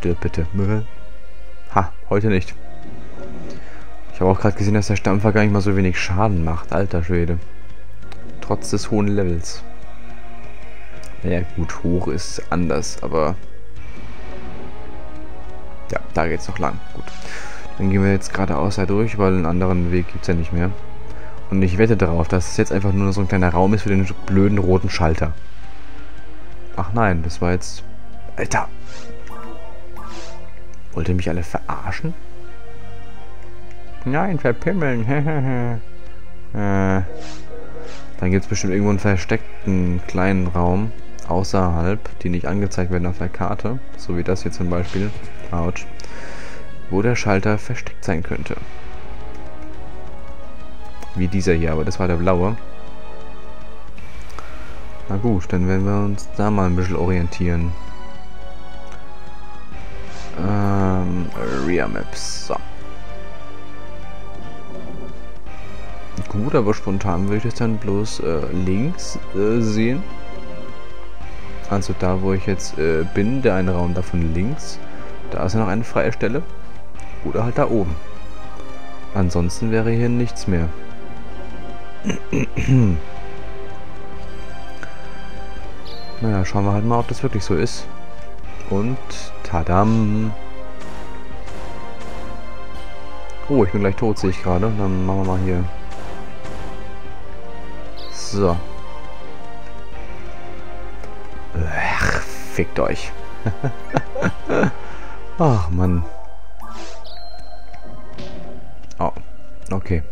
Stirb bitte. Ha, heute nicht. Ich habe auch gerade gesehen, dass der Stampfer gar nicht mal so wenig Schaden macht. Alter Schwede. Trotz des hohen Levels. Naja, gut, hoch ist anders, aber... Ja, da geht's noch lang. Gut. Dann gehen wir jetzt geradeaus da durch, weil einen anderen Weg gibt es ja nicht mehr. Und ich wette darauf, dass es jetzt einfach nur so ein kleiner Raum ist für den blöden roten Schalter. Ach nein, das war jetzt... Alter! Wollt ihr mich alle verarschen? Nein, verpimmeln. äh, dann gibt es bestimmt irgendwo einen versteckten kleinen Raum außerhalb, die nicht angezeigt werden auf der Karte. So wie das hier zum Beispiel. Autsch. Wo der Schalter versteckt sein könnte. Wie dieser hier, aber das war der blaue. Na gut, dann werden wir uns da mal ein bisschen orientieren. Ähm, Rear Maps. So. Gut, aber spontan würde ich das dann bloß äh, links äh, sehen. Also da, wo ich jetzt äh, bin, der eine Raum davon links. Da ist ja noch eine freie Stelle. Oder halt da oben. Ansonsten wäre hier nichts mehr. naja, schauen wir halt mal, ob das wirklich so ist. Und tadam. Oh, ich bin gleich tot, sehe ich gerade. Dann machen wir mal hier. So. Ach, fickt euch. Ach, Mann. Oh, okay.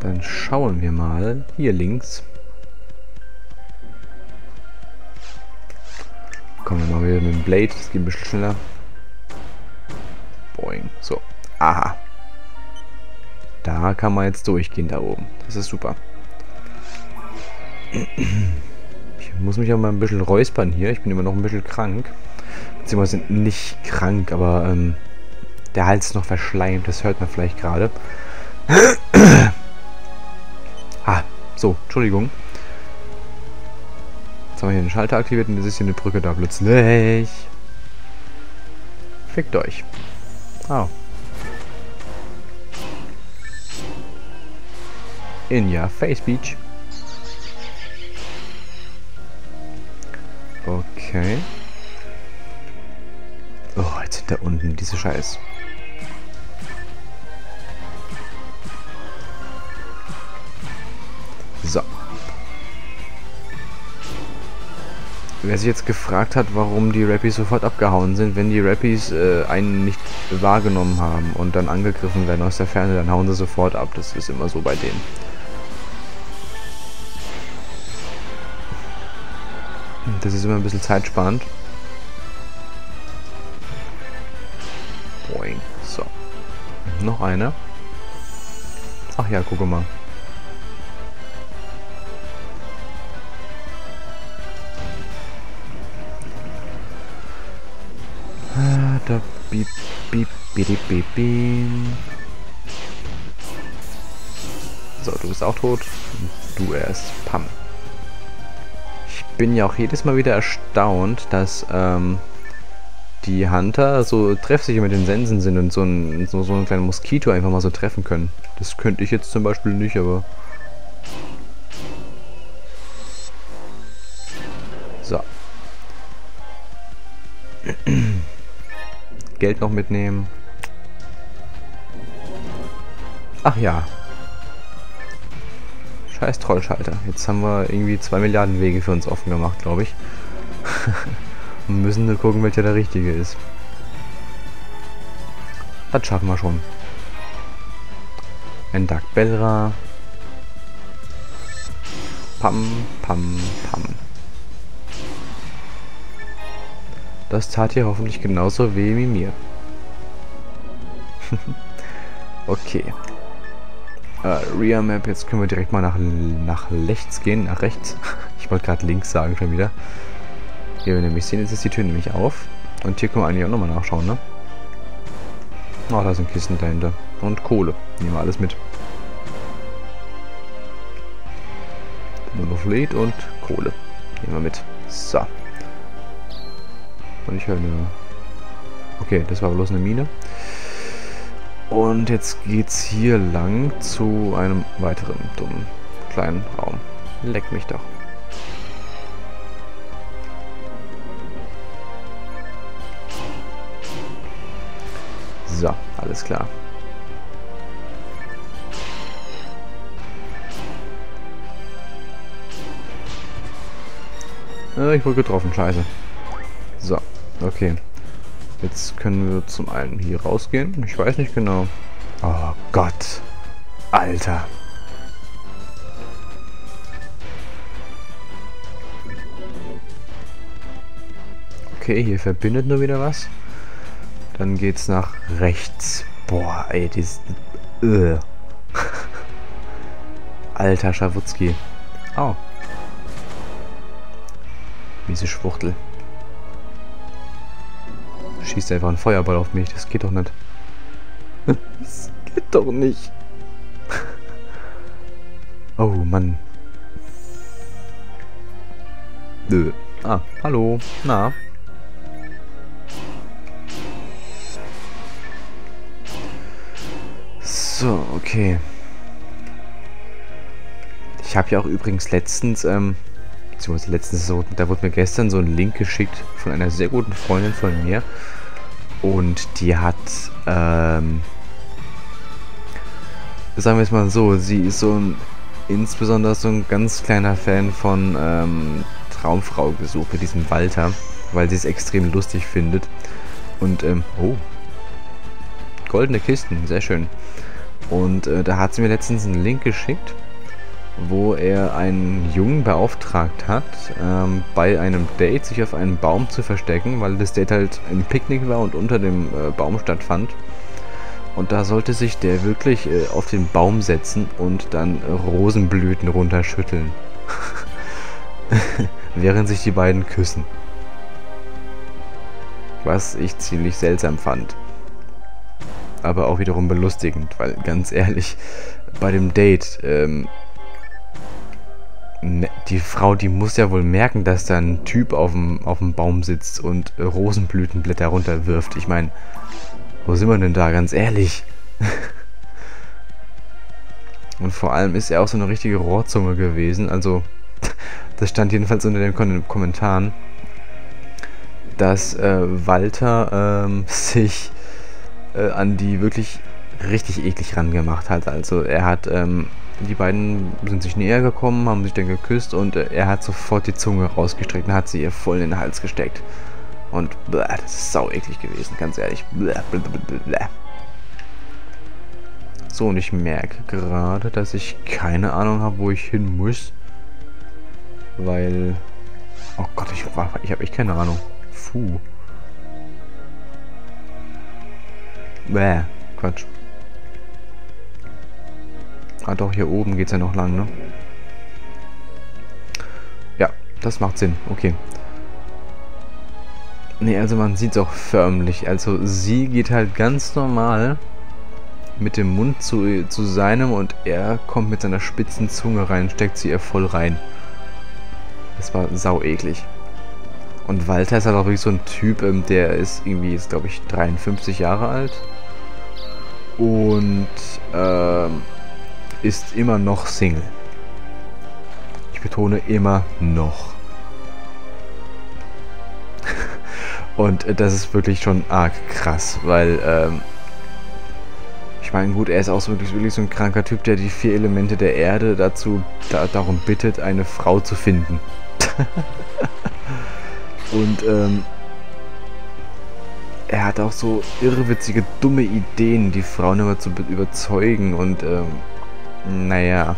Dann schauen wir mal. Hier links. Wir wieder mit dem Blade. Das geht ein bisschen schneller. Boing. So. Aha. Da kann man jetzt durchgehen da oben. Das ist super. Ich muss mich auch mal ein bisschen räuspern hier. Ich bin immer noch ein bisschen krank. Beziehungsweise nicht krank, aber ähm, der Hals ist noch verschleimt. Das hört man vielleicht gerade. ah, so, Entschuldigung. Jetzt haben wir hier den Schalter aktiviert und jetzt ist hier eine Brücke da plötzlich. Fickt euch. Oh. In your face, Beach. Okay. Oh, jetzt sind da unten diese Scheiß. So. Wer sich jetzt gefragt hat, warum die Rappies sofort abgehauen sind, wenn die Rappies äh, einen nicht wahrgenommen haben und dann angegriffen werden aus der Ferne, dann hauen sie sofort ab. Das ist immer so bei denen. Das ist immer ein bisschen zeitsparend. Boing. So. Noch eine. Ach ja, gucke mal. Da beep, beep, beep, beep. So, du bist auch tot. Du erst. Pam bin ja auch jedes Mal wieder erstaunt, dass ähm, die Hunter so treffsicher mit den Sensen sind und so, ein, so, so einen kleinen Moskito einfach mal so treffen können. Das könnte ich jetzt zum Beispiel nicht, aber... So. Geld noch mitnehmen. Ach ja, Scheiß Trollschalter. Jetzt haben wir irgendwie zwei Milliarden Wege für uns offen gemacht, glaube ich. Und müssen nur gucken, welcher der richtige ist. Das schaffen wir schon. Ein Dark Belra. Pam, pam, pam. Das tat ihr hoffentlich genauso weh wie mir. okay äh, Rear Map. Jetzt können wir direkt mal nach, nach rechts gehen. Nach rechts. Ich wollte gerade links sagen schon wieder. Hier wir nämlich sehen, jetzt ist die Tür nämlich auf. Und hier können wir eigentlich auch nochmal nachschauen, ne? Oh, da sind Kisten dahinter. Und Kohle. Nehmen wir alles mit. Monoflet und Kohle. Nehmen wir mit. So. Und ich höre eine... Okay, das war bloß eine Mine. Und jetzt geht's hier lang zu einem weiteren dummen kleinen Raum. Leck mich doch. So, alles klar. Äh, ich wurde getroffen, scheiße. So, okay. Jetzt können wir zum einen hier rausgehen. Ich weiß nicht genau. Oh Gott. Alter. Okay, hier verbindet nur wieder was. Dann geht's nach rechts. Boah, ey, dieses... Äh. Alter Schawutzki. Oh. Miese Schwuchtel. Schießt einfach einen Feuerball auf mich. Das geht doch nicht. Das geht doch nicht. Oh, Mann. Nö. Ah, hallo. Na? So, okay. Ich habe ja auch übrigens letztens, ähm, beziehungsweise letztens, so, da wurde mir gestern so ein Link geschickt von einer sehr guten Freundin von mir. Und die hat, ähm, sagen wir es mal so, sie ist so ein, insbesondere so ein ganz kleiner Fan von ähm, Traumfrau gesucht, mit diesem Walter, weil sie es extrem lustig findet. Und, ähm, oh, goldene Kisten, sehr schön. Und äh, da hat sie mir letztens einen Link geschickt, wo er einen Jungen beauftragt hat, ähm, bei einem Date sich auf einen Baum zu verstecken, weil das Date halt ein Picknick war und unter dem äh, Baum stattfand. Und da sollte sich der wirklich äh, auf den Baum setzen und dann Rosenblüten runterschütteln. Während sich die beiden küssen. Was ich ziemlich seltsam fand aber auch wiederum belustigend, weil ganz ehrlich, bei dem Date, ähm, die Frau, die muss ja wohl merken, dass da ein Typ auf dem, auf dem Baum sitzt und Rosenblütenblätter runterwirft. Ich meine, wo sind wir denn da, ganz ehrlich? und vor allem ist er auch so eine richtige Rohrzunge gewesen, also das stand jedenfalls unter den Kommentaren, dass äh, Walter ähm, sich äh, an die wirklich richtig eklig rangemacht hat. Also er hat, ähm, die beiden sind sich näher gekommen, haben sich dann geküsst und äh, er hat sofort die Zunge rausgestreckt und hat sie ihr voll in den Hals gesteckt. Und bläh, das ist sau eklig gewesen, ganz ehrlich. Bläh, bläh, so, und ich merke gerade, dass ich keine Ahnung habe, wo ich hin muss. Weil... Oh Gott, ich, ich habe echt keine Ahnung. Puh. Bäh, Quatsch. Ah doch, hier oben geht es ja noch lang, ne? Ja, das macht Sinn. Okay. Ne, also man sieht es auch förmlich. Also sie geht halt ganz normal mit dem Mund zu, zu seinem und er kommt mit seiner spitzen Zunge rein, steckt sie ihr voll rein. Das war sau eklig. Und Walter ist halt auch wirklich so ein Typ, ähm, der ist irgendwie, ist glaube ich 53 Jahre alt und ähm, ist immer noch Single. Ich betone immer noch. und das ist wirklich schon arg krass, weil ähm, ich meine, gut, er ist auch so wirklich, wirklich so ein kranker Typ, der die vier Elemente der Erde dazu da, darum bittet, eine Frau zu finden. und ähm, er hat auch so irrwitzige, dumme Ideen, die Frauen immer zu überzeugen und ähm, naja,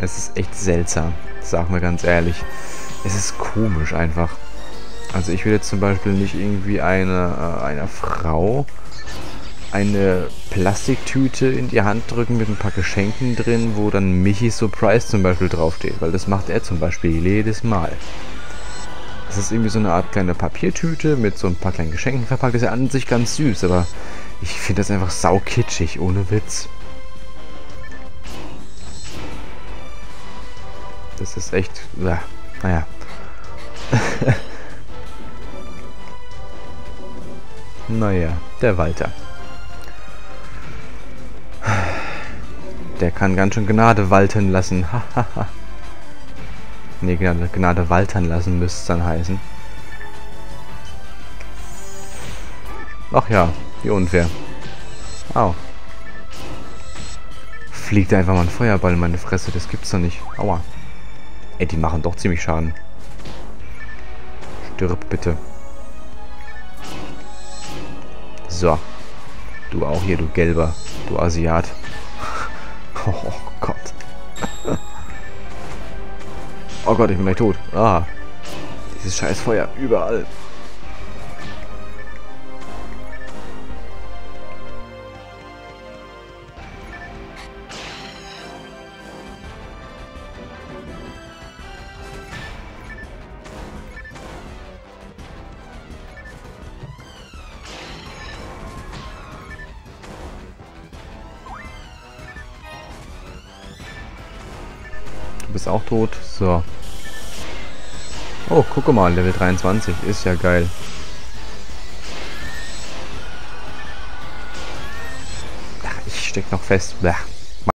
es ist echt seltsam, sag mal ganz ehrlich. Es ist komisch einfach. Also ich will jetzt zum Beispiel nicht irgendwie eine, äh, einer Frau eine Plastiktüte in die Hand drücken mit ein paar Geschenken drin, wo dann Michi Surprise zum Beispiel draufsteht, weil das macht er zum Beispiel jedes Mal. Das ist irgendwie so eine Art kleine Papiertüte mit so ein paar kleinen Geschenken verpackt. Das ist ja an sich ganz süß, aber ich finde das einfach saukitschig, ohne Witz. Das ist echt... Ja, naja. Naja, der Walter. Der kann ganz schön Gnade walten lassen. ne, Gnade, Gnade waltern lassen müsste es dann heißen. Ach ja, wie unfair. Au. Fliegt einfach mal ein Feuerball in meine Fresse. Das gibt's doch nicht. Aua. Ey, die machen doch ziemlich Schaden. Stirb bitte. So. Du auch hier, du Gelber. Du Asiat. Oh Gott. Oh Gott, ich bin gleich tot. Ah. Dieses scheiß Feuer. Überall. Bist auch tot. So. Oh, guck mal, Level 23. Ist ja geil. Ich steck noch fest. Bäh.